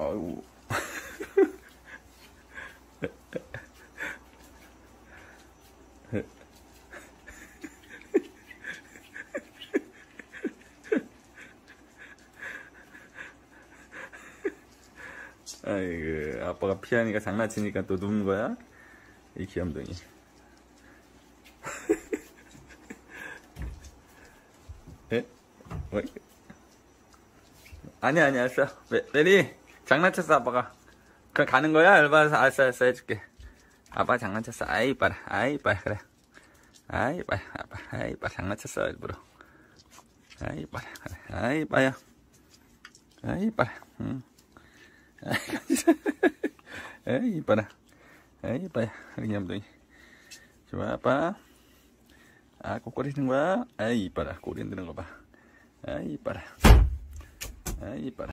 아이고. 아이고, 아빠가 피하니까 장난치니까 또 누운 거야? 이 귀염둥이. 에? 왜? 아니, 아니, 알았어. 메, 메리, 장난쳤어, 아빠가. 그럼 가는 거야? 알바에서 알았어, 알았어, 해줄게. 아빠 장난쳤어. 아이, 이뻐라. 아이, 이뻐라. 그래. 아이, 이뻐라. 아빠, 아이, 이뻐라. 장난쳤어, 일부러. 아이, 이뻐라. 그래. 아이, 이뻐요. 아이, 이뻐라. 응. 아이, 이뻐라. 아이, 이뻐요. 우리 냠둥이. 좋아, 아빠. 아, 꼬꼬리는 거야? 아이, 이뻐라. 꼬리 흔드는 거 봐. 아이, 이뻐라. 아이, 이뻐라.